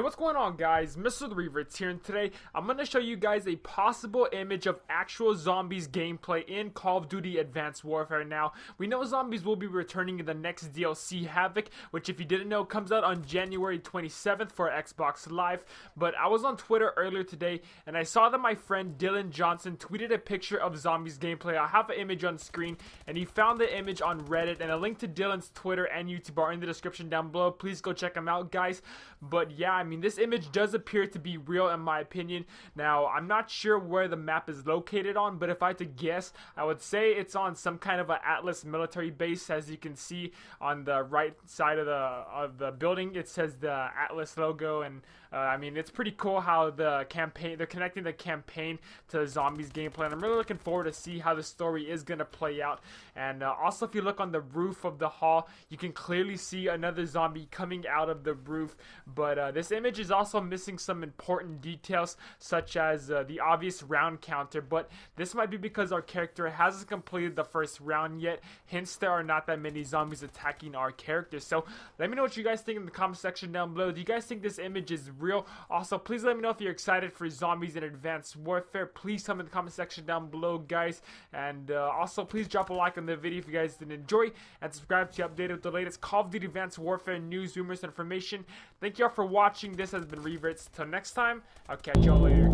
what's going on guys? Mr. The Revertz here and today I'm going to show you guys a possible image of actual zombies gameplay in Call of Duty Advanced Warfare. Now, we know zombies will be returning in the next DLC Havoc, which if you didn't know comes out on January 27th for Xbox Live, but I was on Twitter earlier today and I saw that my friend Dylan Johnston tweeted a picture of zombies gameplay. I have an image on screen and he found the image on Reddit and a link to Dylan's Twitter and YouTube are in the description down below. Please go check them out guys. But yeah, I mean, this image does appear to be real in my opinion. Now, I'm not sure where the map is located on, but if I had to guess, I would say it's on some kind of an Atlas military base. As you can see on the right side of the of the building, it says the Atlas logo, and uh, I mean, it's pretty cool how the campaign they're connecting the campaign to the zombies gameplay, and I'm really looking forward to see how the story is gonna play out. And uh, also, if you look on the roof of the hall, you can clearly see another zombie coming out of the roof. But uh, this image is also missing some important details, such as uh, the obvious round counter. But this might be because our character hasn't completed the first round yet, hence there are not that many zombies attacking our character. So let me know what you guys think in the comment section down below. Do you guys think this image is real? Also, please let me know if you're excited for zombies in Advanced Warfare. Please tell me in the comment section down below, guys. And uh, also, please drop a like on the video if you guys did enjoy, and subscribe to be updated with the latest Call of Duty Advanced Warfare news, rumors, and information. Thank you all for watching. This has been Revertz. Till next time, I'll catch y'all later.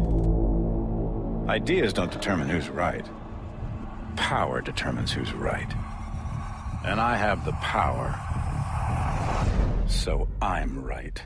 Ideas don't determine who's right. Power determines who's right. And I have the power. So I'm right.